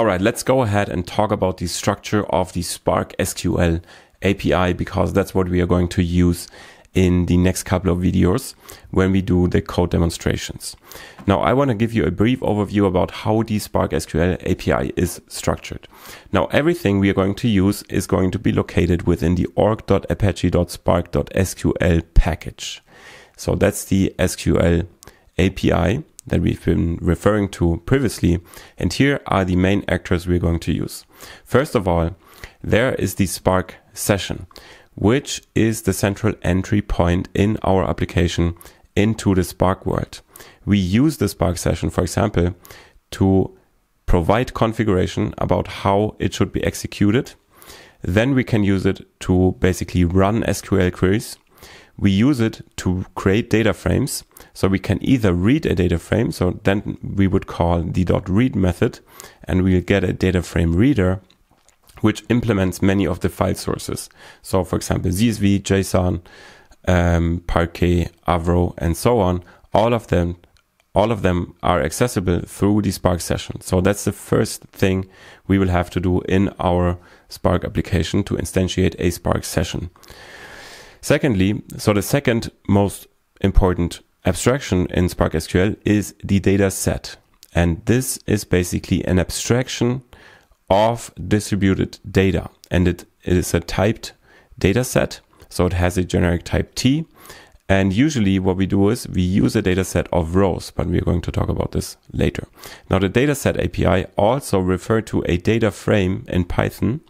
All right, let's go ahead and talk about the structure of the Spark SQL API because that's what we are going to use in the next couple of videos when we do the code demonstrations. Now, I want to give you a brief overview about how the Spark SQL API is structured. Now, everything we are going to use is going to be located within the org.apache.spark.sql package. So that's the SQL API that we've been referring to previously. And here are the main actors we're going to use. First of all, there is the Spark session, which is the central entry point in our application into the Spark world. We use the Spark session, for example, to provide configuration about how it should be executed. Then we can use it to basically run SQL queries. We use it to create data frames. So we can either read a data frame. So then we would call the dot .read method and we'll get a data frame reader which implements many of the file sources. So, for example, CSV, JSON, um, Parquet, Avro, and so on. All of them, all of them are accessible through the Spark session. So that's the first thing we will have to do in our Spark application to instantiate a Spark session. Secondly, so the second most important abstraction in Spark SQL is the data set. And this is basically an abstraction of distributed data. And it, it is a typed data set. So it has a generic type T. And usually what we do is we use a data set of rows, but we're going to talk about this later. Now the dataset API also refer to a data frame in Python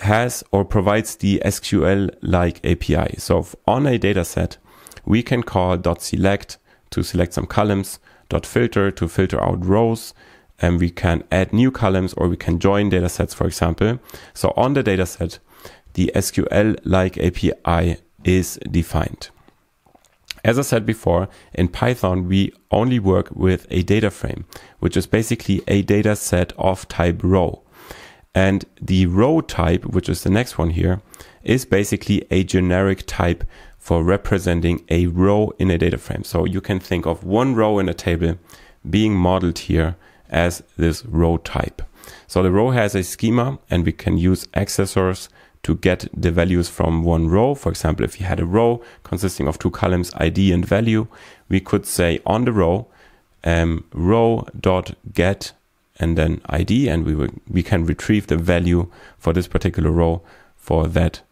has or provides the SQL like API. So on a dataset, we can call .select to select some columns, .filter to filter out rows, and we can add new columns or we can join datasets, for example. So on the dataset, the SQL like API is defined. As I said before, in Python, we only work with a data frame, which is basically a data set of type row. And the row type, which is the next one here, is basically a generic type for representing a row in a data frame. So you can think of one row in a table being modeled here as this row type. So the row has a schema and we can use accessors to get the values from one row. For example, if you had a row consisting of two columns, ID and value, we could say on the row, um, row dot get and then ID, and we will, we can retrieve the value for this particular row for that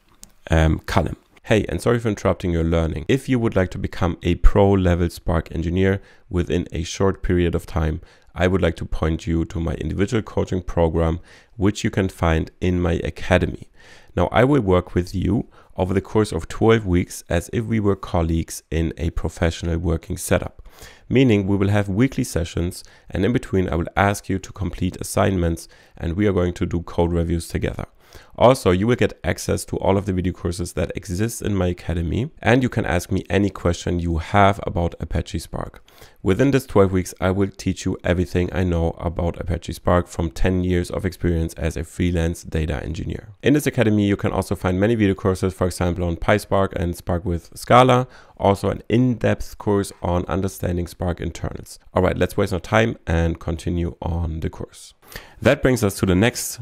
um, column. Hey, and sorry for interrupting your learning. If you would like to become a pro level Spark engineer within a short period of time, I would like to point you to my individual coaching program, which you can find in my academy. Now, I will work with you over the course of 12 weeks as if we were colleagues in a professional working setup. Meaning, we will have weekly sessions, and in between, I will ask you to complete assignments, and we are going to do code reviews together. Also, you will get access to all of the video courses that exist in my academy, and you can ask me any question you have about Apache Spark. Within this 12 weeks, I will teach you everything I know about Apache Spark from 10 years of experience as a freelance data engineer. In this academy, you can also find many video courses, for example, on PySpark and Spark with Scala, also an in-depth course on understanding Spark internals. All right, let's waste no time and continue on the course. That brings us to the next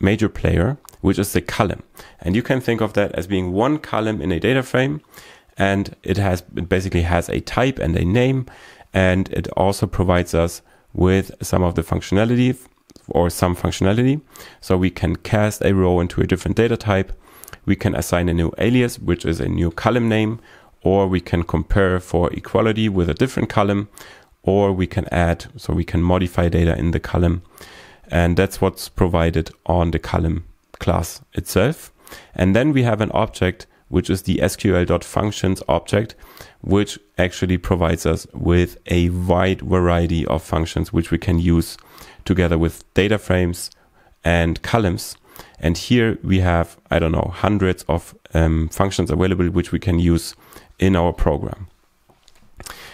major player, which is the column. And you can think of that as being one column in a data frame. And it has it basically has a type and a name. And it also provides us with some of the functionality or some functionality. So we can cast a row into a different data type. We can assign a new alias, which is a new column name, or we can compare for equality with a different column, or we can add, so we can modify data in the column. And that's what's provided on the column class itself. And then we have an object, which is the SQL.functions object, which actually provides us with a wide variety of functions, which we can use together with data frames and columns. And here we have, I don't know, hundreds of um, functions available, which we can use in our program.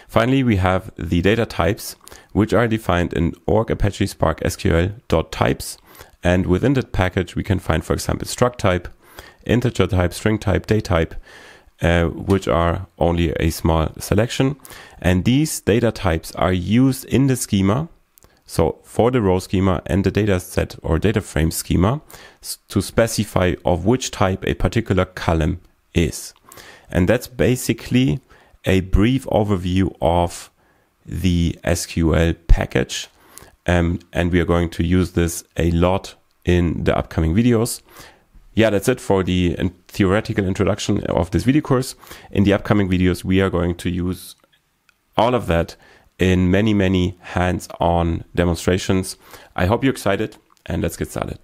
Finally, we have the data types, which are defined in org apache spark sql.types. And within that package, we can find, for example, struct type, integer type, string type, date type, uh, which are only a small selection. And these data types are used in the schema. So for the row schema and the data set or data frame schema to specify of which type a particular column is. And that's basically a brief overview of the SQL package. Um, and we are going to use this a lot in the upcoming videos. Yeah, that's it for the theoretical introduction of this video course. In the upcoming videos, we are going to use all of that in many, many hands-on demonstrations. I hope you're excited and let's get started.